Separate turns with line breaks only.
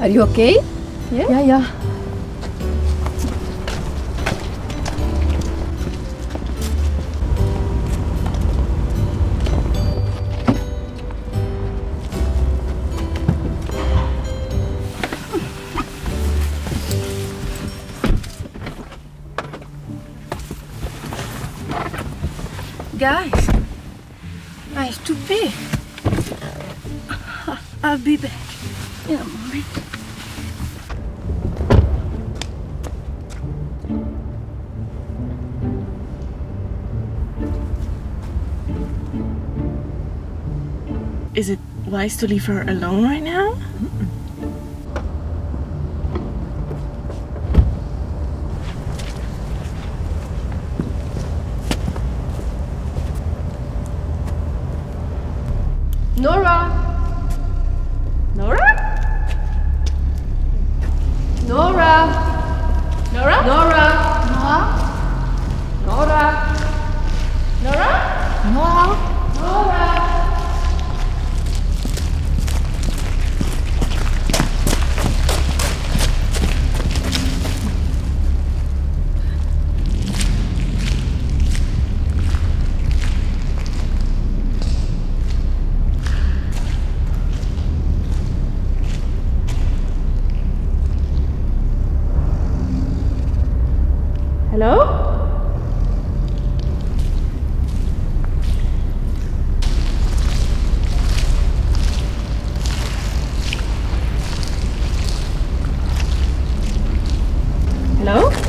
Are you okay?
Yeah, yeah.
Guys, I have to pee. I'll be back in a moment. Is it wise to leave her alone right now?
Nora!
Nora?
Nora!
Nora?
Nora! Nora! Hello?
Hello?